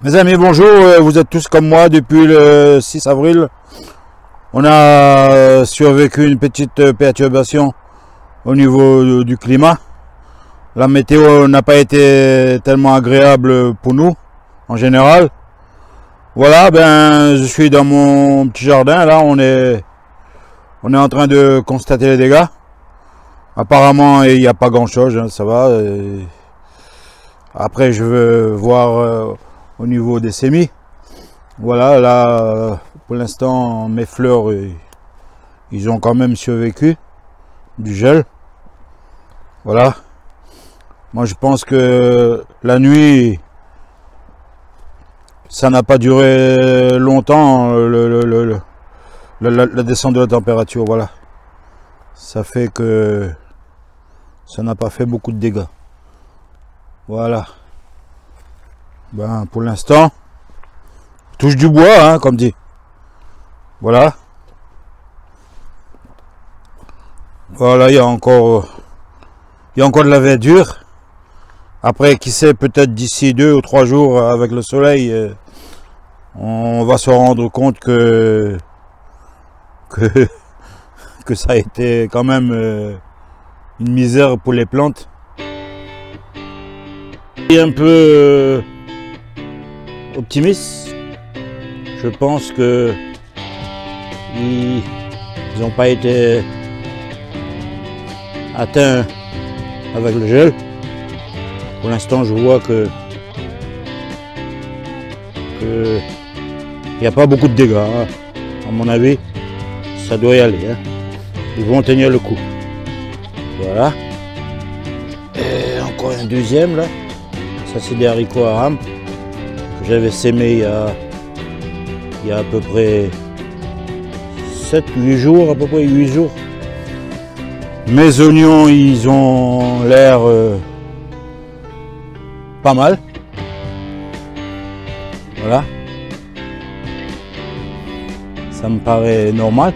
Mes amis, bonjour. Euh, vous êtes tous comme moi depuis le 6 avril. On a euh, survécu une petite euh, perturbation au niveau du climat. La météo n'a pas été tellement agréable pour nous, en général. Voilà, ben, je suis dans mon petit jardin. Là, on est, on est en train de constater les dégâts. Apparemment, il n'y a pas grand-chose, hein, ça va. Après, je veux voir au niveau des semis. Voilà, là, pour l'instant, mes fleurs, ils ont quand même survécu du gel. Voilà. Moi, je pense que la nuit, ça n'a pas duré longtemps, le, la, descente de la température. Voilà. Ça fait que ça n'a pas fait beaucoup de dégâts. Voilà. Ben, pour l'instant, touche du bois, hein, comme dit. Voilà. Voilà, il y a encore, il y a encore de la verdure. Après, qui sait, peut-être d'ici deux ou trois jours avec le soleil, euh, on va se rendre compte que, que, que ça a été quand même euh, une misère pour les plantes. Et un peu euh, optimiste. Je pense que ils n'ont pas été atteints avec le gel. Pour l'instant, je vois que il n'y a pas beaucoup de dégâts. Hein. À mon avis, ça doit y aller. Hein. Ils vont tenir le coup. Voilà. Et encore un deuxième là. Ça c'est des haricots à j'avais sémé il y, a, il y a à peu près 7-8 jours, à peu près 8 jours. Mes oignons, ils ont l'air euh, pas mal. Voilà. Ça me paraît normal.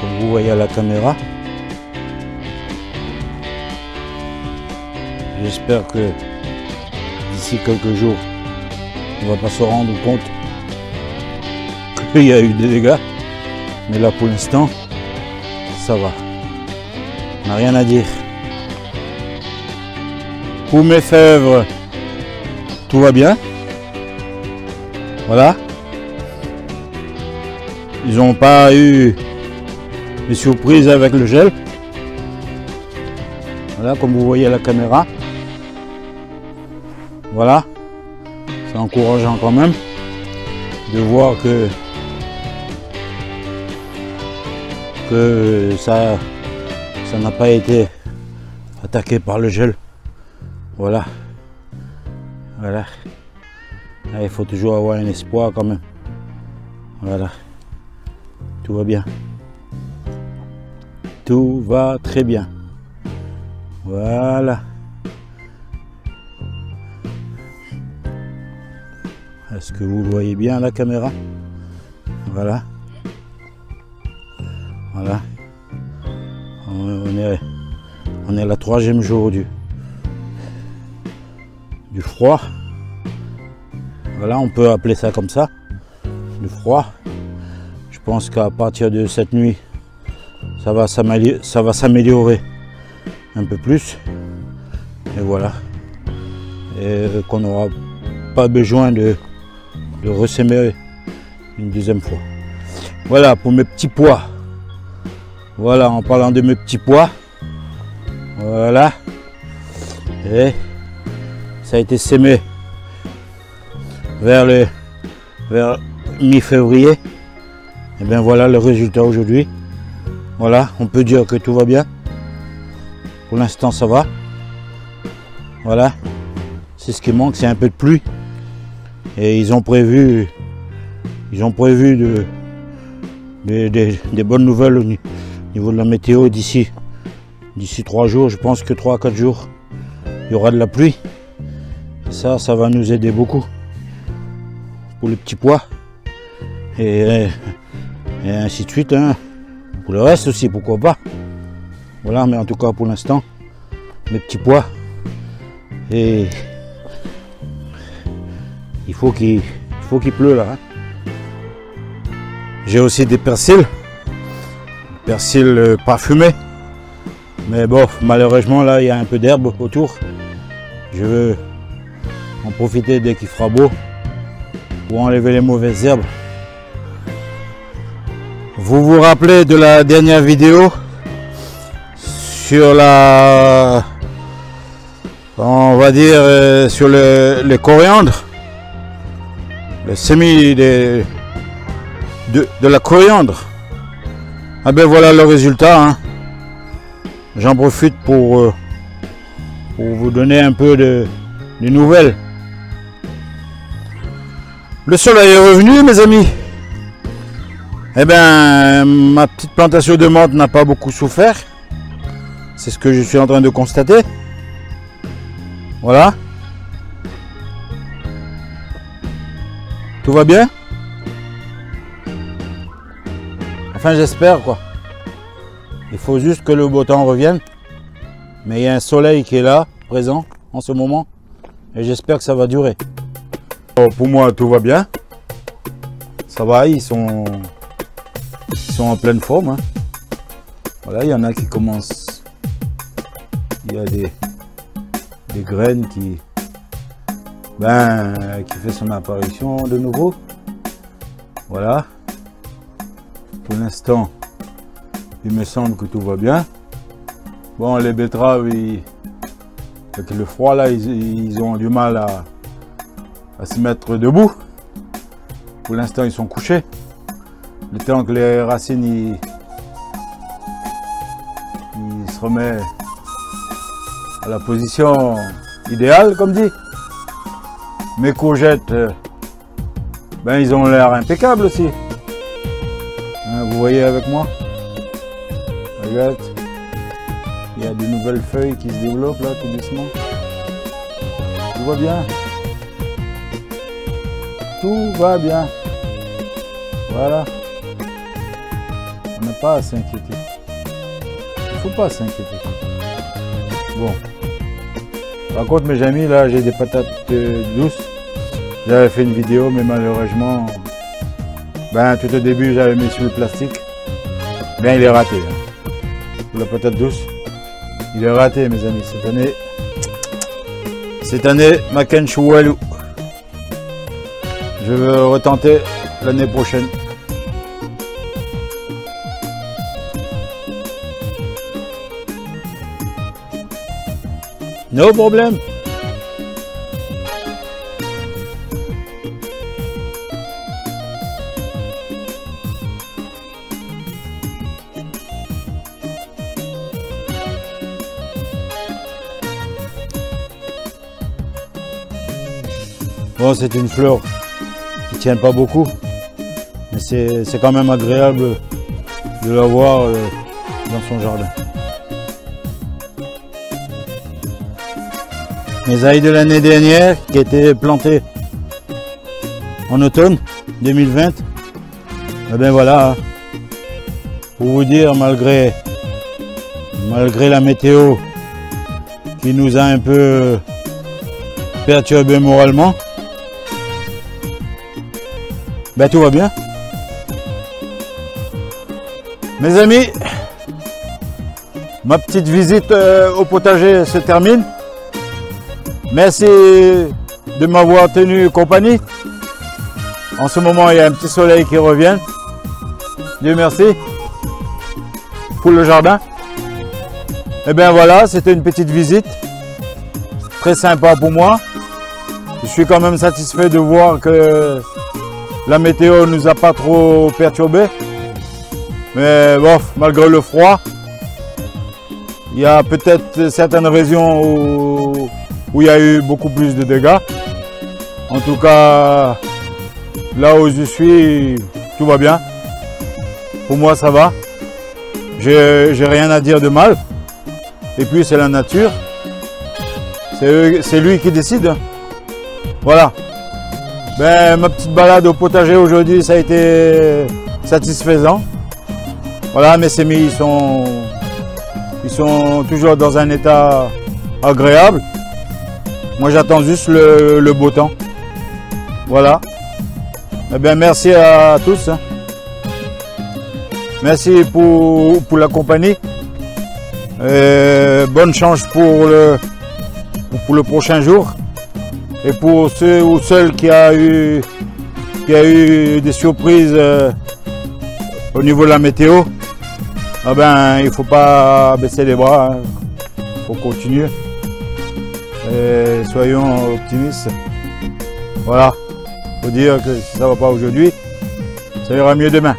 Comme vous voyez à la caméra. J'espère que quelques jours, on va pas se rendre compte qu'il y a eu des dégâts. Mais là, pour l'instant, ça va. On n'a rien à dire. Pour mes fèvres, tout va bien. Voilà. Ils n'ont pas eu des surprises avec le gel. Voilà, comme vous voyez à la caméra. Voilà, c'est encourageant quand même de voir que, ça ça n'a pas été attaqué par le gel. Voilà. Voilà. Ah, il faut toujours avoir un espoir quand même. Voilà. Tout va bien. Tout va très bien. Voilà. Est-ce que vous voyez bien la caméra? Voilà. Voilà. On est, on est la troisième jour du, du froid. Voilà, on peut appeler ça comme ça. Du froid. Je pense qu'à partir de cette nuit, ça va s'améliorer un peu plus. Et voilà. Et qu'on n'aura pas besoin de de une deuxième fois. Voilà pour mes petits pois. Voilà, en parlant de mes petits pois. Voilà. Et ça a été semé vers le vers mi-février. Et bien voilà le résultat aujourd'hui. Voilà, on peut dire que tout va bien. Pour l'instant ça va. Voilà. C'est ce qui manque, c'est un peu de pluie. Et ils ont prévu, ils ont prévu de, des bonnes nouvelles au niveau de la météo d'ici d'ici trois jours. Je pense que trois à quatre jours, il y aura de la pluie. ça, ça va nous aider beaucoup pour les petits pois. Et, ainsi de suite. Hein. Pour le reste aussi, pourquoi pas. Voilà, mais en tout cas pour l'instant, mes petits pois. Et il faut qu'il faut qu'il pleut là. hein. J'ai aussi des persils. Persil euh, parfumé. Mais bon, malheureusement là, il y a un peu d'herbe autour. Je veux en profiter dès qu'il fera beau pour enlever les mauvaises herbes. Vous vous rappelez de la dernière vidéo sur la, on va dire euh, sur le coriandre, le semis de, la coriandre. Ah ben voilà le résultat. hein. J'en profite pour, euh, pour vous donner un peu de, de nouvelles. Le soleil est revenu, mes amis. Eh bien, ma petite plantation de menthe n'a pas beaucoup souffert. C'est ce que je suis en train de constater. Voilà. Tout va bien? Enfin, j'espère quoi. Il faut juste que le beau temps revienne. Mais il y a un soleil qui est là, présent, en ce moment. Et j'espère que ça va durer. Bon, pour moi, tout va bien. Ça va, ils sont, ils sont en pleine forme. hein. Voilà, il y en a qui commencent. Il y a des, des graines qui, ben, qui fait son apparition de nouveau. Voilà. Pour l'instant, il me semble que tout va bien. Bon, les betteraves, avec le froid là, ils, ont du mal à, à se mettre debout. Pour l'instant, ils sont couchés. Le temps que les racines ils, ils se remettent à la position idéale, comme dit. Mes courgettes, euh, ben ils ont l'air impeccables aussi. Hein, vous voyez avec moi? Regarde. Il y a de nouvelles feuilles qui se développent là tout doucement. Tout va bien. Tout va bien. Voilà. On n'a pas à s'inquiéter. Il faut pas s'inquiéter. Bon. Par contre, mes amis, là, j'ai des patates euh, douces. J'avais fait une vidéo, mais malheureusement, ben, tout au début, j'avais mis sur le plastique. Ben, il est raté. hein. La patate douce, il est raté, mes amis, cette année. Cette année, Macken Choualou. Je veux retenter l'année prochaine. No problème. Bon, c'est une fleur qui tient pas beaucoup, mais c'est quand même agréable de la voir euh, dans son jardin. Mes ails de l'année dernière qui étaient plantés en automne 2020. Eh bien voilà, hein. pour vous dire, malgré, malgré la météo qui nous a un peu perturbé moralement, ben tout va bien. Mes amis, ma petite visite euh, au potager se termine. Merci de m'avoir tenu compagnie. En ce moment, il y a un petit soleil qui revient. Dieu merci. Pour le jardin. Et bien voilà, c'était une petite visite. Très sympa pour moi. Je suis quand même satisfait de voir que la météo ne nous a pas trop perturbé. Mais bon, malgré le froid, il y a peut-être certaines régions où, où il y a eu beaucoup plus de dégâts. En tout cas, là où je suis, tout va bien. Pour moi, ça va. J'ai rien à dire de mal. Et puis, c'est la nature. C'est lui qui décide. Voilà. Ben, ma petite balade au potager aujourd'hui, ça a été satisfaisant. Voilà, mes semis, ils sont, ils sont toujours dans un état agréable. Moi, j'attends juste le, beau temps. Voilà. Eh bien, merci à tous. hein. Merci pour, pour la compagnie. Bonne chance pour le, pour le prochain jour. Et pour ceux ou celles qui a eu, qui a eu des surprises euh, au niveau de la météo, eh ben, il ne faut pas baisser les bras. Il faut continuer. Et soyons optimistes. Voilà. faut dire que si ça ne va pas aujourd'hui, ça ira mieux demain.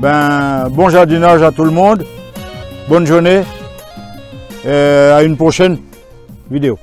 Ben, bon jardinage à tout le monde. Bonne journée. Et à une prochaine vidéo.